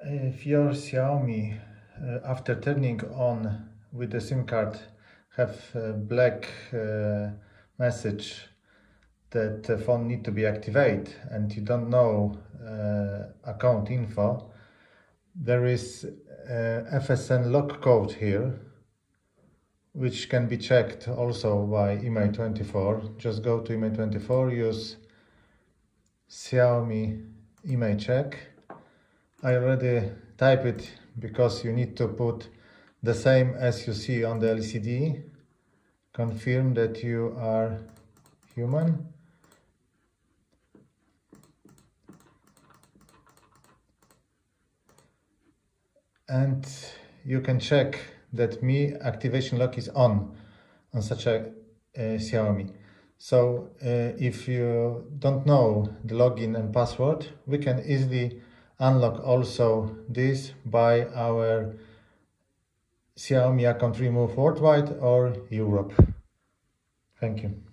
If your Xiaomi, uh, after turning on with the SIM card, have a black uh, message that the phone need to be activated and you don't know uh, account info, there is FSN lock code here, which can be checked also by IMEI24. Just go to IMEI24, use Xiaomi IMEI check I already type it because you need to put the same as you see on the LCD. Confirm that you are human. And you can check that Mi activation lock is on on such a Xiaomi. So uh, if you don't know the login and password, we can easily unlock also this by our Xiaomi account remove worldwide or Europe. Thank you.